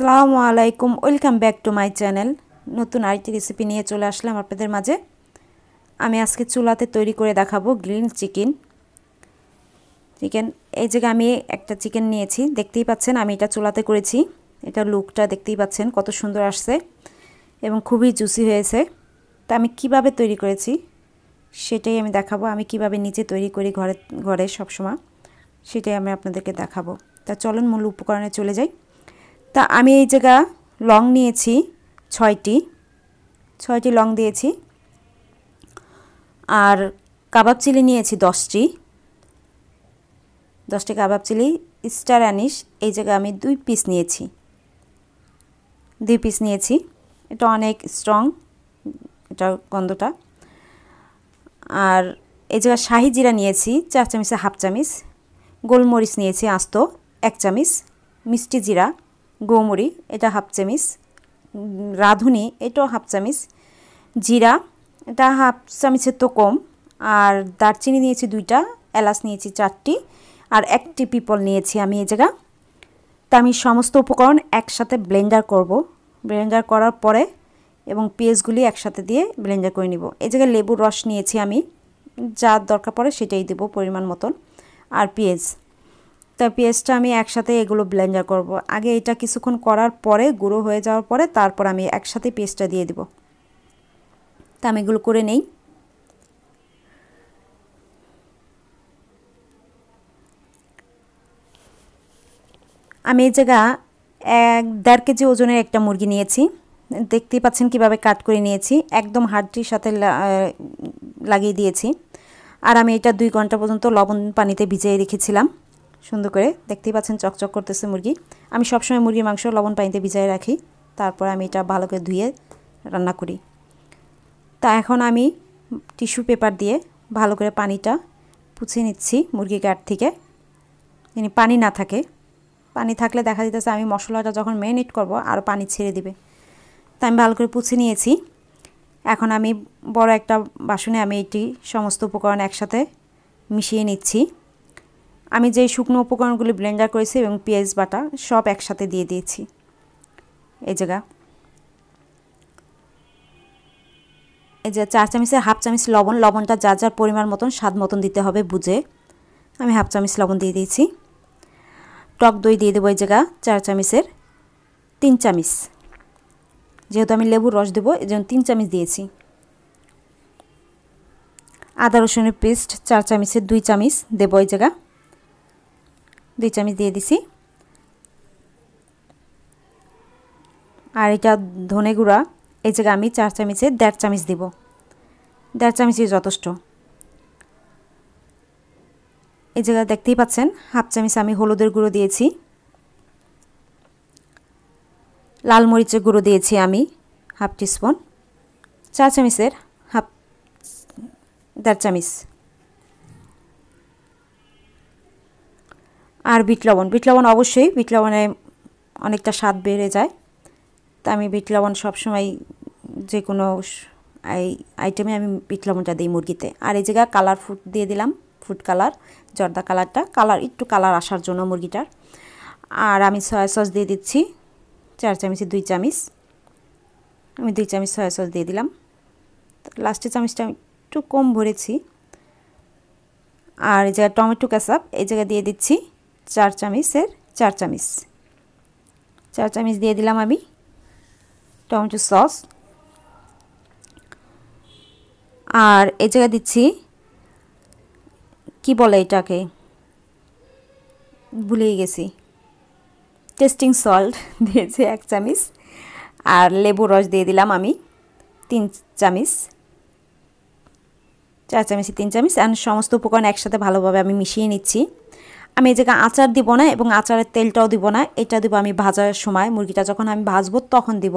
আসসালামু আলাইকুম, welcome back to my channel. নতুন আরেকটি রেসিপি নিয়ে চলে আসলাম আপনাদের মাঝে। আমি আজকে চুলাতে তৈরি করে দেখাবো গ্রিন চিকেন চিকেন এই জায়গায় আমি একটা চিকেন নিয়েছি, দেখতেই পাচ্ছেন আমি এটা চুলাতে করেছি। এটা লুকটা দেখতেই পাচ্ছেন কত সুন্দর আসছে এবং খুবই জুসি হয়েছে। তা আমি কীভাবে তৈরি করেছি সেটাই আমি দেখাবো। আমি কীভাবে নিচে তৈরি করি ঘরে ঘরে সবসময় সেটাই আমি আপনাদেরকে দেখাবো। তা চলুন মূল উপকরণে চলে যাই। তা আমি এই জায়গা লং নিয়েছি, ছয়টি ছয়টি লং দিয়েছি। আর কাবাব চিলি নিয়েছি দশটি। দশটি কাবাব চিলি, স্টার অ্যানিস এই জায়গায় আমি দুই পিস নিয়েছি। দুই পিস নিয়েছি। এটা অনেক স্ট্রং এটা গন্ধটা। আর এই জায়গায় শাহি জিরা নিয়েছি, চার চামিচে হাফ চামিচ। গোলমরিচ নিয়েছি আস্ত, এক চামিচ। মিষ্টি জিরা। গৌমরি, এটা হাফ চামিচ। রাঁধুনি, এটাও হাফ চামিচ। জিরা, এটা হাফ চামিচের তো কম। আর দারচিনি নিয়েছি দুইটা, এলাচ নিয়েছি চারটি, আর একটি পিপল নিয়েছি আমি এই জায়গা। তা আমি সমস্ত উপকরণ একসাথে ব্লেন্ডার করব। ব্লেন্ডার করার পরে এবং পেঁয়াজগুলি একসাথে দিয়ে ব্লেন্ডার করে নিব। এই জায়গায় লেবুর রস নিয়েছি আমি। যা দরকার পড়ে সেটাই দেবো পরিমাণ মতন। আর পেঁয়াজ। তা পেঁয়াজটা আমি একসাথে এগুলো ব্লেন্ডার করব। আগে এটা কিছুক্ষণ করার পরে, গুঁড়ো হয়ে যাওয়ার পরে তারপর আমি একসাথে পেস্টটা দিয়ে দিব। তা আমি এগুলো করে নেই। আমি এই জায়গা এক দেড় কেজি ওজনের একটা মুরগি নিয়েছি। দেখতেই পাচ্ছেন কীভাবে কাট করে নিয়েছি। একদম হাড্ডির সাথে লাগিয়ে দিয়েছি। আর আমি এটা দুই ঘণ্টা পর্যন্ত লবণ পানিতে ভিজিয়ে রেখেছিলাম। সুন্দর করে দেখতেই পাচ্ছেন চকচক করতেছে মুরগি। আমি সবসময় মুরগির মাংস লবণ পানিতে ভিজিয়ে রাখি। তারপর আমি এটা ভালো করে ধুয়ে রান্না করি। তা এখন আমি টিস্যু পেপার দিয়ে ভালো করে পানিটা পুছে নিচ্ছি মুরগির গাট থেকে। যিনি পানি না থাকে। পানি থাকলে দেখা যেতেছে আমি মশলাটা যখন ম্যারিনেট করব আরও পানি ছেড়ে দিবে। তা আমি ভালো করে পুছে নিয়েছি। এখন আমি বড় একটা বাসনে আমি এটি সমস্ত উপকরণ একসাথে মিশিয়ে নিচ্ছি। আমি যেই শুকনো উপকরণগুলি ব্লেন্ডার করেছি এবং পেঁয়াজ বাটা, সব একসাথে দিয়ে দিয়েছি। এই জায়গা। এই যে চার চামচে, হাফ চামচ লবণ, লবণটা যা যার পরিমাণ মতন, স্বাদ মতন দিতে হবে বুঝে। আমি হাফ চামচ লবণ দিয়ে দিয়েছি। টক দই দিয়ে দেবো এই জায়গা, চার চামচের। তিন চামচ। যেহেতু আমি লেবুর রস দেবো, এই জন্য তিন চামচ দিয়েছি। আদা রসুনের পেস্ট চার চামচের দুই চামচ দেবো এই জায়গা। দুই চামচ দিয়ে দিছি। আর এটা ধনে গুঁড়া, এই জায়গায় আমি চার চামচে দেড় চামচ দিব। দেড় চামচই যথেষ্ট। এই জায়গায় দেখতেই পাচ্ছেন, হাফ চামচ আমি হলুদের গুঁড়ো দিয়েছি। লাল মরিচের গুঁড়ো দিয়েছি আমি, হাফ টিস্পুন চার চামচের হাফ, দেড় চামচ। আর বিট লবণ। বিট লবণ অবশ্যই, বিট লবণে অনেকটা স্বাদ বেড়ে যায়। তা আমি বিট লবণ সবসময় যে কোনো এই আইটেমে আমি বিট লবণটা দিই মুরগিতে। আর এই জায়গায় কালার ফুড দিয়ে দিলাম ফুড কালার জর্দা কালারটা কালার একটু কালার আসার জন্য মুরগিটার। আর আমি সয়া সস দিয়ে দিচ্ছি, চার চামচে দুই চামচ। আমি দুই চামচ সয়া সস দিয়ে দিলাম। লাস্টের চামচটা আমি একটু কম ভরেছি। আর এই জায়গায় টমেটো ক্যাসাপ এই জায়গায় দিয়ে দিচ্ছি। চার চামচের চার চামিচ চার চামিচ দিয়ে দিলাম আমি টমেটো সস। আর এই জায়গায় দিচ্ছি, কি বলে এটাকে? ভুলেই গেছি। টেস্টিং সল্ট দিয়েছি এক চামচ। আর লেবু রস দিয়ে দিলাম আমি তিন চামিচ। চার চামচি তিন চামচ। আর সমস্ত উপকরণ একসাথে ভালোভাবে আমি মিশিয়ে নিচ্ছি। আমি এই জায়গায় আচার দিব না এবং আচারের তেলটাও দিব না, এটা দিব আমি ভাজার সময়। মুরগিটা যখন আমি ভাজবো তখন দিব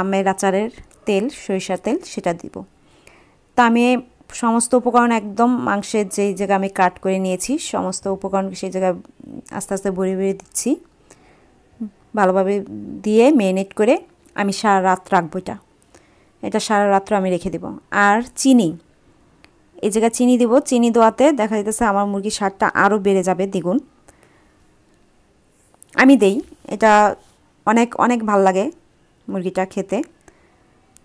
আমের আচারের তেল, সরিষার তেল, সেটা দিব। তা আমি সমস্ত উপকরণ একদম মাংসের যেই জায়গা আমি কাট করে নিয়েছি, সমস্ত উপকরণ সেই জায়গায় আস্তে আস্তে ভরে ভরে দিচ্ছি। ভালোভাবে দিয়ে মেরিনেট করে আমি সারা রাত রাখব এটা। এটা সারা রাত্র আমি রেখে দেব। আর চিনি। এই জায়গায় চিনি দেবো। চিনি দেওয়াতে দেখা যেতেছে আমার মুরগির স্বাদটা আরও বেড়ে যাবে দ্বিগুণ। আমি দেই। এটা অনেক অনেক ভালো লাগে মুরগিটা খেতে।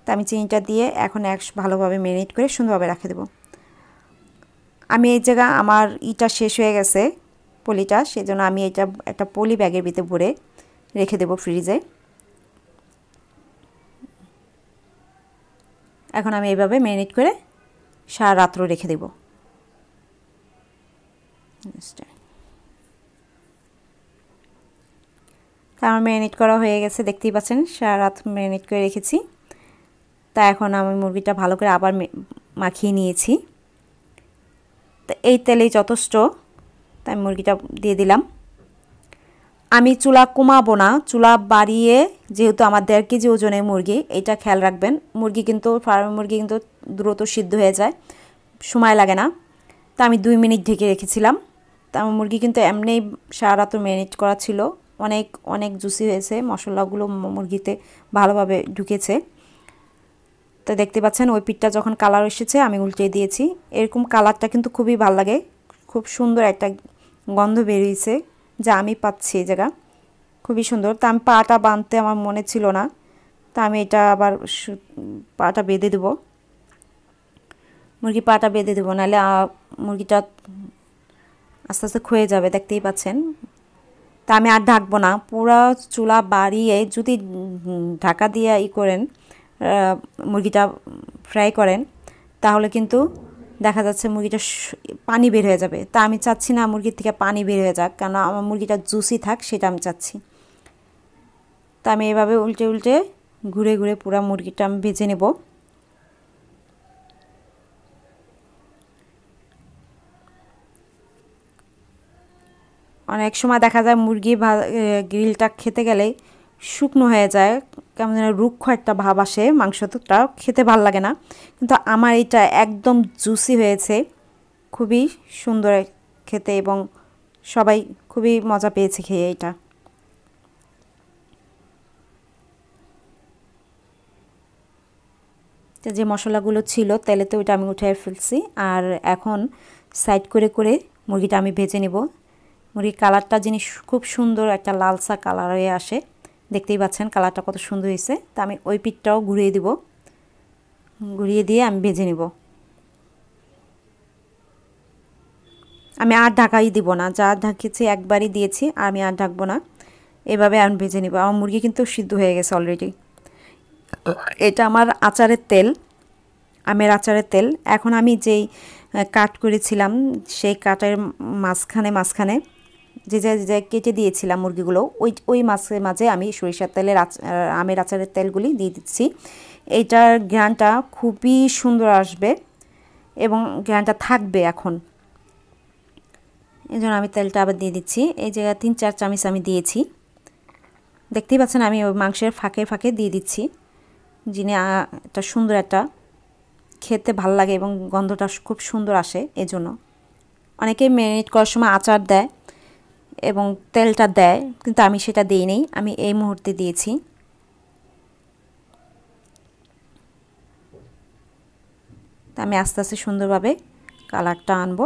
তো আমি চিনিটা দিয়ে এখন এক ভালোভাবে মেরিনেট করে সুন্দরভাবে রাখে দেবো। আমি এই জায়গা আমার ইটা শেষ হয়ে গেছে পলিটা, সেজন্য আমি এটা একটা পলি ব্যাগের ভিতরে ভরে রেখে দেবো ফ্রিজে এখন আমি এইভাবে ম্যারিনেট করে সারা রাত্র রেখে দেব। তা আমার ম্যারিনেট করা হয়ে গেছে, দেখতেই পাচ্ছেন, সারা রাত ম্যারিনেট করে রেখেছি। তা এখন আমি মুরগিটা ভালো করে আবার মাখিয়ে নিয়েছি। তো এই তেলেই যথেষ্ট, তাই মুরগিটা দিয়ে দিলাম। আমি চুলা কমাবো না, চুলা বাড়িয়ে যেহেতু আমার দেড় কেজি ওজনের মুরগি, এটা খেয়াল রাখবেন। মুরগি কিন্তু, ফার্ম মুরগি কিন্তু দ্রুত সিদ্ধ হয়ে যায়। সময় লাগে না। তা আমি দুই মিনিট ঢেকে রেখেছিলাম। তা আমার মুরগি কিন্তু এমনি সারা রাত ম্যারিনেট করা ছিল। অনেক অনেক জুসি হয়েছে। মশলাগুলো মুরগিতে ভালোভাবে ঢুকেছে। তো দেখতে পাচ্ছেন, ওই পিঠটা যখন কালার এসেছে, আমি উল্টে দিয়েছি। এরকম কালারটা কিন্তু খুবই ভালো লাগে। খুব সুন্দর একটা গন্ধ বেরিয়েছে যা আমি পাচ্ছি এই জায়গা। খুবই সুন্দর। তা আমি পাটা বাঁধতে আমার মনে ছিল না। তা আমি এটা আবার পাটা বেঁধে দেবো। মুরগি পাটা বেঁধে দেবো, নাহলে মুরগিটা আস্তে আস্তে ক্ষয়ে যাবে, দেখতেই পাচ্ছেন। তা আমি আর ঢাকবো না, পুরো চুলা বাড়িয়ে যদি ঢাকা দিয়ে ই করেন মুরগিটা ফ্রাই করেন, তাহলে কিন্তু দেখা যাচ্ছে মুরগিটা পানি বের হয়ে যাবে। তা আমি চাচ্ছি না মুরগির থেকে পানি বের হয়ে যাক কেন আমার মুরগিটা জুসি থাক, সেটা আমি চাচ্ছি। তা আমি এভাবে উল্টে উল্টে ঘুরে ঘুরে পুরো মুরগিটা আমি ভেজে নেব। অনেক সময় দেখা যায় মুরগি গ্রিলটা খেতে গেলে শুকনো হয়ে যায়, কেমন যেন রুক্ষ একটা ভাব আসে মাংসটা, খেতে ভালো লাগে না। কিন্তু আমার এটা একদম জুসি হয়েছে, খুবই সুন্দর খেতে এবং সবাই খুবই মজা পেয়েছে খেয়ে এটা। যে মশলাগুলো ছিল তেলেতে ওইটা আমি উঠে ফেলছি, আর এখন সাইড করে করে মুরগিটা আমি ভেজে নেব। মুরগির কালারটা জিনিস খুব সুন্দর একটা লালসা কালার হয়ে আসে, দেখতেই পাচ্ছেন কালারটা কত সুন্দর হয়েছে। তা আমি ওই পিঠটাও ঘুরিয়ে দিব। ঘুরিয়ে দিয়ে আমি ভেজে নিব। আমি আর ঢাকাই দিব না, যা ঢাকিয়েছি একবারই দিয়েছি আর আমি আর ঢাকবো না। এভাবে আমি ভেজে নিব। আমার মুরগি কিন্তু সিদ্ধ হয়ে গেছে অলরেডি এটা আমার আচারের তেল, আমের আচারের তেল। এখন আমি যেই কাট করেছিলাম, সেই কাটের মাঝখানে মাঝখানে যে যে কেটে দিয়েছিলাম মুরগিগুলো, ওই ওই মাছের মাঝে আমি সরিষার তেলের আমের আচারের তেলগুলি দিয়ে দিচ্ছি। এইটার ঘ্রানটা খুবই সুন্দর আসবে এবং ঘ্রানটা থাকবে এখন। এই জন্য আমি তেলটা আবার দিয়ে দিচ্ছি। এই জায়গায় তিন, চার চামচ আমি দিয়েছি। দেখতেই পাচ্ছেন আমি ওই মাংসের ফাঁকে ফাঁকে দিয়ে দিচ্ছি। যিনি একটা সুন্দর একটা খেতে ভালো লাগে এবং গন্ধটা খুব সুন্দর আসে এজন্য। অনেকেই ম্যারিনেট করার সময় আচার দেয়। এবং তেলটা দেয়, কিন্তু আমি সেটা দিই নেই আমি এই মুহূর্তে দিয়েছি। আমি আস্তে আস্তে সুন্দরভাবে কালারটা আনব।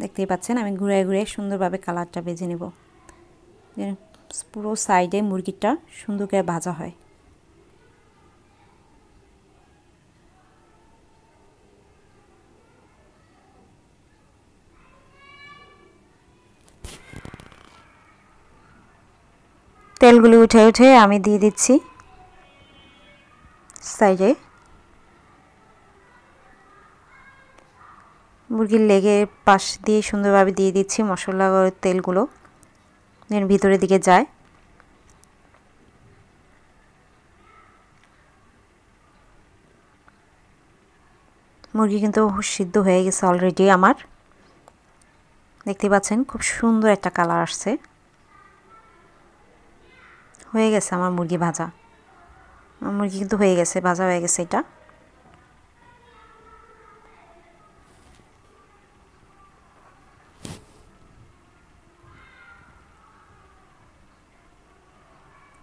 দেখতেই পাচ্ছেন, আমি ঘুরে ঘুরে সুন্দরভাবে কালারটা বেজে নেব। পুরো সাইডে মুরগিটা সুন্দর করে ভাজা হয়। তেলগুলি উঠে উঠে আমি দিয়ে দিচ্ছি সাইডে। মুরগির লেগের পাশ দিয়ে সুন্দরভাবে দিয়ে দিচ্ছি মশলা তেলগুলো। যেন ভিতরের দিকে যায়। মুরগি কিন্তু সিদ্ধ হয়ে গেছে অলরেডি আমার। দেখতে পাচ্ছেন, খুব সুন্দর একটা কালার আসছে। হয়ে গেছে আমার মুরগি ভাজা। আমার মুরগি কিন্তু হয়ে গেছে, ভাজা হয়ে গেছে এটা।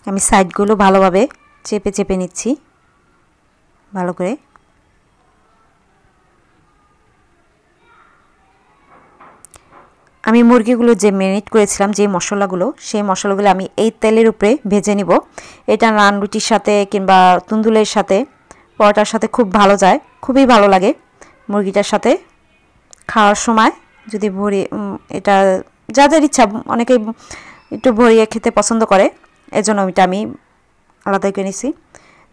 আমি সাইডগুলো ভালোভাবে চেপে চেপে নিচ্ছি। ভালো করে। আমি মুরগিগুলো যে ম্যারিনেট করেছিলাম, যে মশলাগুলো, সেই মশলাগুলো আমি এই তেলের উপরে ভেজে নিব। এটা নান রুটির সাথে কিংবা তুন্দুলের সাথে, পরোটার সাথে খুব ভালো যায়, খুবই ভালো লাগে মুরগিটার সাথে। খাওয়ার সময় যদি ভরি এটা যাদের ইচ্ছা, অনেকেই একটু ভরিয়ে খেতে পছন্দ করে, এজন্য ওইটা আমি আলাদা করে নিছি।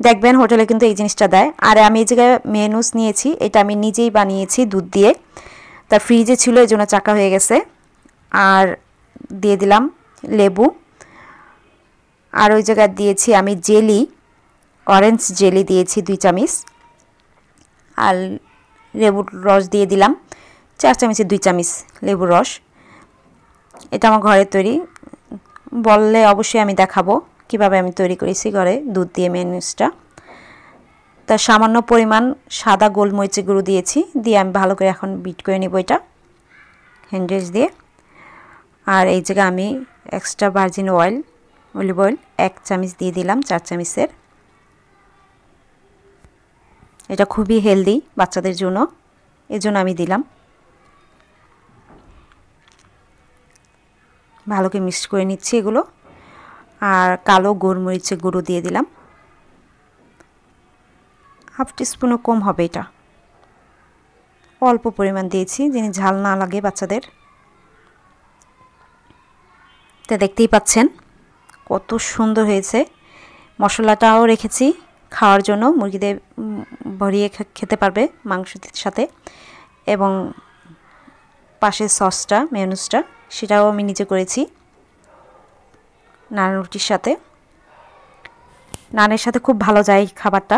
দেখবেন হোটেলে কিন্তু এই জিনিসটা দেয়। আর আমি এই জায়গায় মেনুস নিয়েছি, এটা আমি নিজেই বানিয়েছি দুধ দিয়ে। তার ফ্রিজে ছিল এই জন্য চাকা হয়ে গেছে। আর দিয়ে দিলাম লেবু। আর ওই জায়গায় দিয়েছি আমি জেলি অরেঞ্জ জেলি দিয়েছি দুই চামিচ। আর লেবুর রস দিয়ে দিলাম চার চামচের দুই চামিচ লেবুর রস। এটা আমার ঘরে তৈরি। বললে অবশ্যই আমি দেখাবো কীভাবে আমি তৈরি করেছি ঘরে দুধ দিয়ে মেনুসটা তার সামান্য পরিমাণ সাদা গোলমরিচের গুঁড়ো দিয়েছি, দিয়ে আমি ভালো করে এখন বিট করে নিব এটা। হ্যান্ডেজ দিয়ে। আর এই জায়গায় আমি extra virgin oil olive oil এক চামচ দিয়ে দিলাম, চার চামচের। এটা খুবই হেলদি বাচ্চাদের জন্য, এজন্য আমি দিলাম। ভালো করে মিক্স করে নিচ্ছি এগুলো। আর কালো গোলমরিচের গুঁড়ো দিয়ে দিলাম। হাফ টিস্পুনও কম হবে এটা। অল্প পরিমাণ দিয়েছি, যিনি ঝাল না লাগে বাচ্চাদের। তা দেখতেই পাচ্ছেন কত সুন্দর হয়েছে। মশলাটাও রেখেছি খাওয়ার জন্য, মুরগিদের ভরিয়ে খেতে পারবে মাংসের সাথে। এবং পাশের সসটা মেয়নুসটা সেটাও আমি নিজে করেছি নান রুটির সাথে। নানের সাথে খুব ভালো যায় খাবারটা।